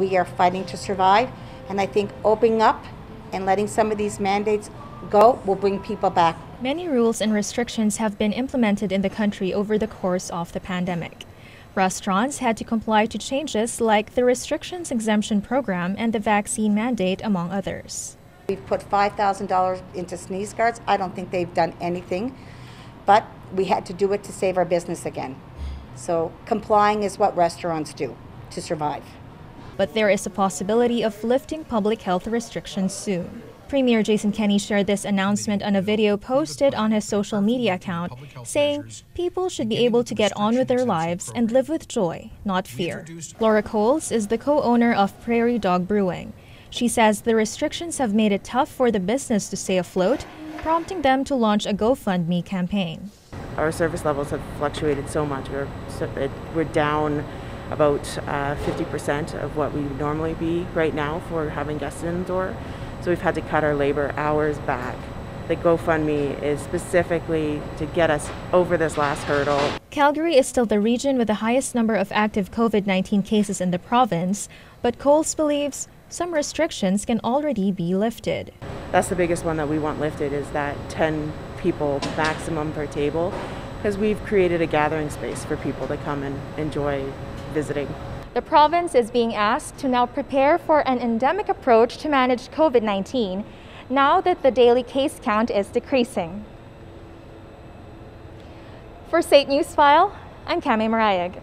we are fighting to survive. And I think opening up and letting some of these mandates go will bring people back. Many rules and restrictions have been implemented in the country over the course of the pandemic. Restaurants had to comply to changes like the restrictions exemption program and the vaccine mandate, among others. We've put $5,000 into sneeze guards. I don't think they've done anything, but we had to do it to save our business again. So complying is what restaurants do to survive. But there is a possibility of lifting public health restrictions soon. Premier Jason Kenney shared this announcement on a video posted on his social media account, saying people should be able to get on with their lives and live with joy, not fear. Laura Coles is the co owner of Prairie Dog Brewing. She says the restrictions have made it tough for the business to stay afloat, prompting them to launch a GoFundMe campaign. Our service levels have fluctuated so much. We're, we're down about uh, 50% of what we would normally be right now for having guests in the door. So we've had to cut our labor hours back. The GoFundMe is specifically to get us over this last hurdle. Calgary is still the region with the highest number of active COVID 19 cases in the province, but Coles believes some restrictions can already be lifted. That's the biggest one that we want lifted is that 10 people maximum per table because we've created a gathering space for people to come and enjoy visiting. The province is being asked to now prepare for an endemic approach to manage COVID 19 now that the daily case count is decreasing. For SAIT News File, I'm Camae Marayag.